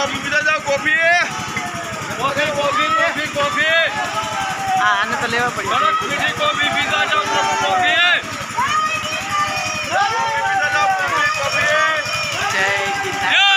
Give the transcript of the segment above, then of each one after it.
Coffee पिता तो जाओ coffee coffee coffee coffee coffee. आने तो लेवा पड़ी। चलो मीठी कॉफ़ी पिता जाओ कॉफ़ी कॉफ़ी जय किसान।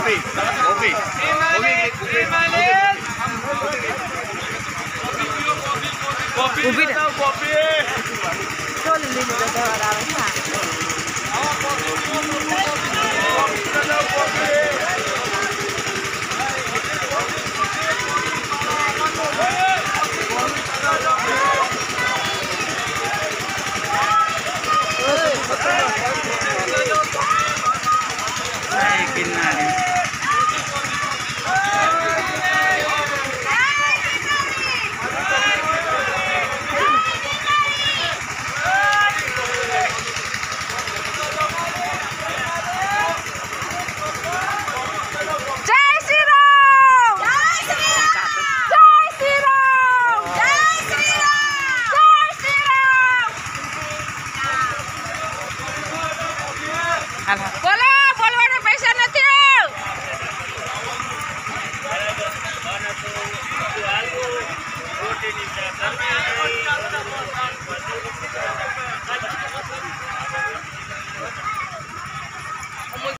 Obi. Obi. Obi. Obi. Obi. Obi. Obi. બોલો બોલવાના પૈસા નથી રોટીની